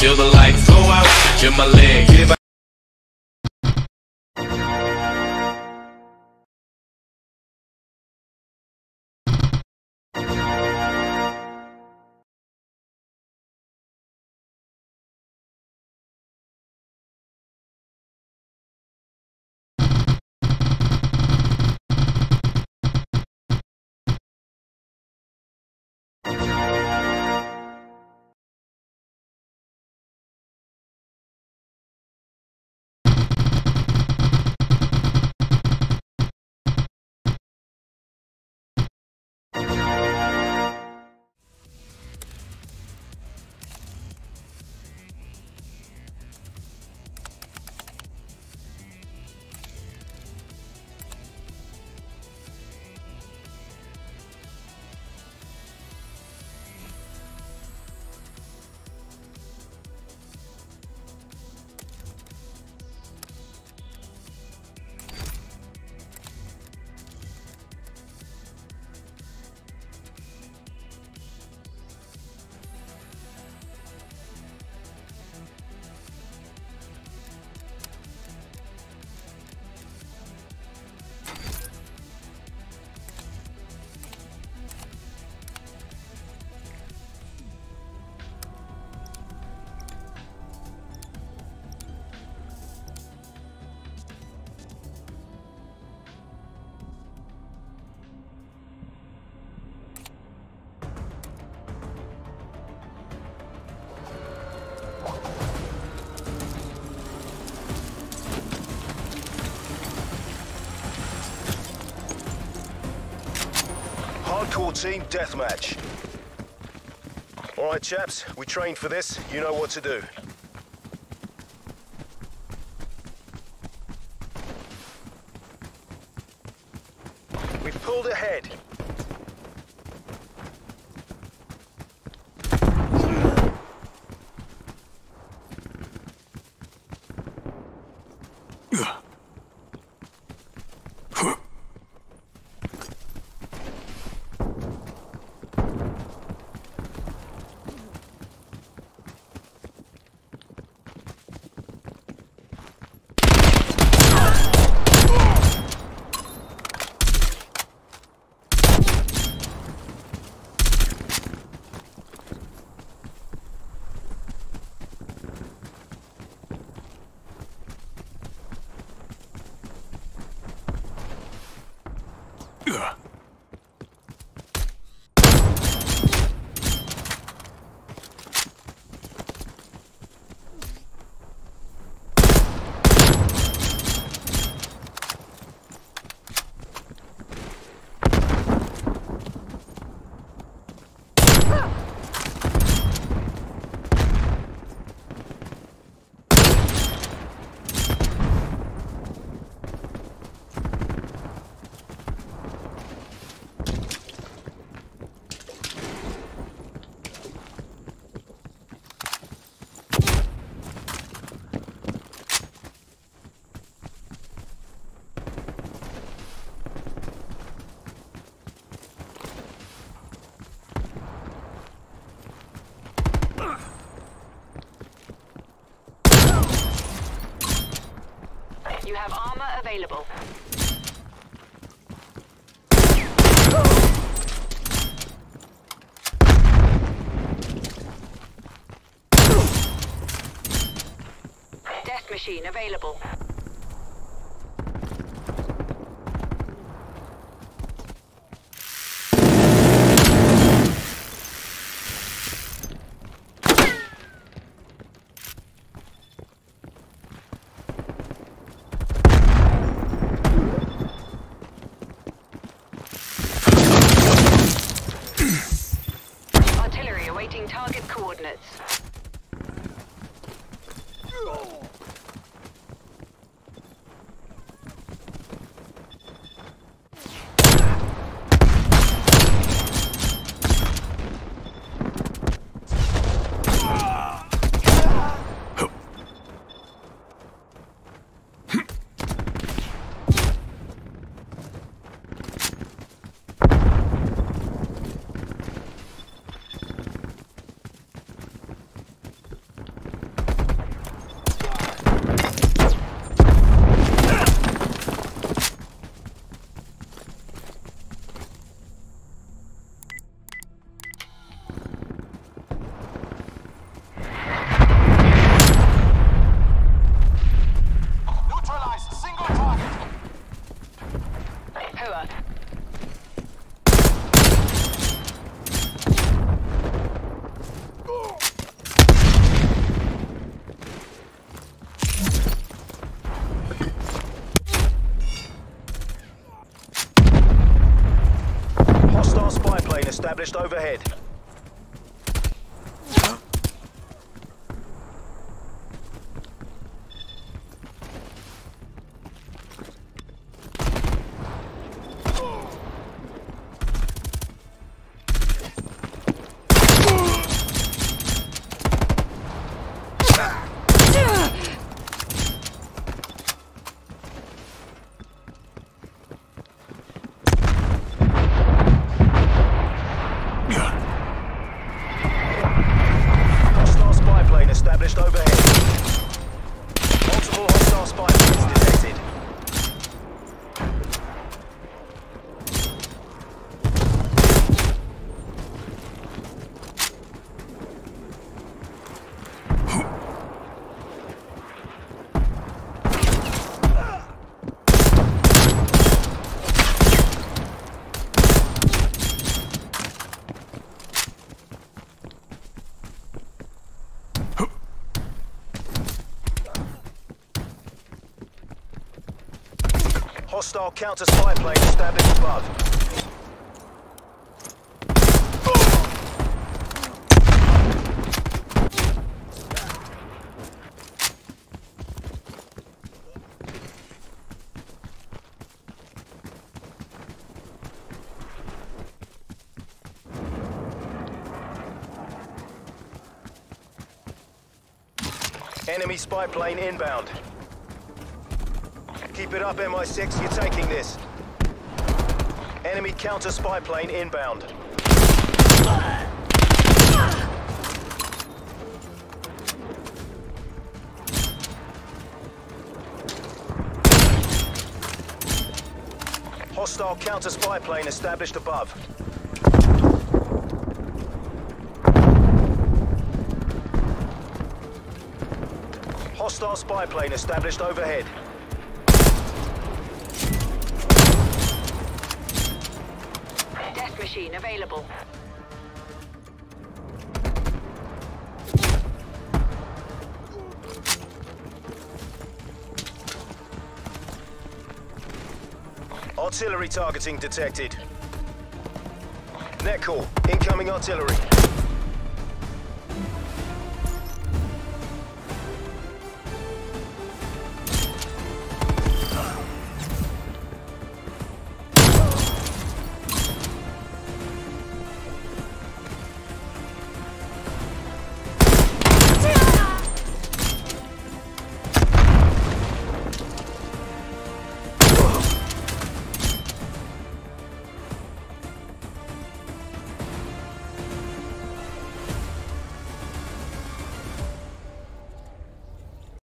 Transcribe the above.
till the lights go out. Till my leg Hardcore team deathmatch. All right, chaps, we trained for this. You know what to do. You armor available. Death machine available. Artillery awaiting target coordinates. ahead. Hostile counter spy plane established above. Enemy spy plane inbound. Keep it up, MI6. You're taking this. Enemy counter spy plane inbound. Hostile counter spy plane established above. Hostile spy plane established overhead. Death machine available. Artillery targeting detected. Net call. Incoming artillery.